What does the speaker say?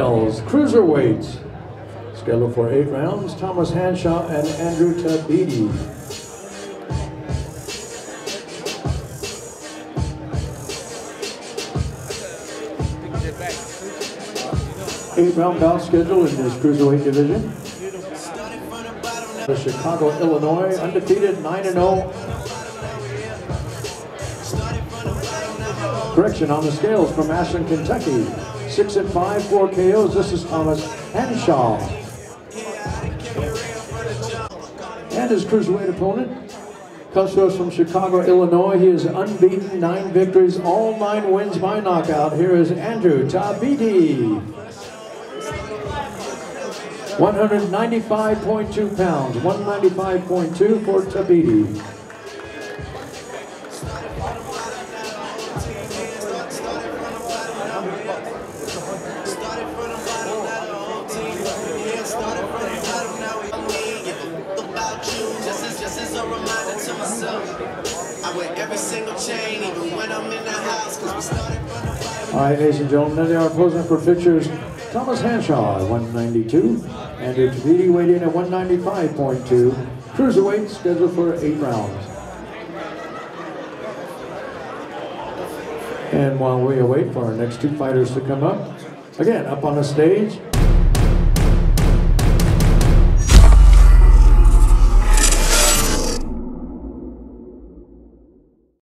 Scales, Cruiserweights. Scheduled for eight rounds, Thomas Hanshaw and Andrew Tabiti. Eight round bout schedule in this cruiserweight division. The Chicago, Illinois, undefeated 9 0. Correction on the scales from Ashland, Kentucky. 6 and 5, 4 KOs. This is Thomas Hanshaw. And his cruiserweight opponent comes to us from Chicago, Illinois. He is unbeaten, nine victories, all nine wins by knockout. Here is Andrew Tabiti. 195.2 pounds, 195.2 for Tabiti. All right, ladies and gentlemen, they are posing for pictures. Thomas Hanshaw, at 192. Andrew Tabiti weighed in at 195.2. Cruiserweight scheduled for eight rounds. And while we await for our next two fighters to come up, again, up on the stage,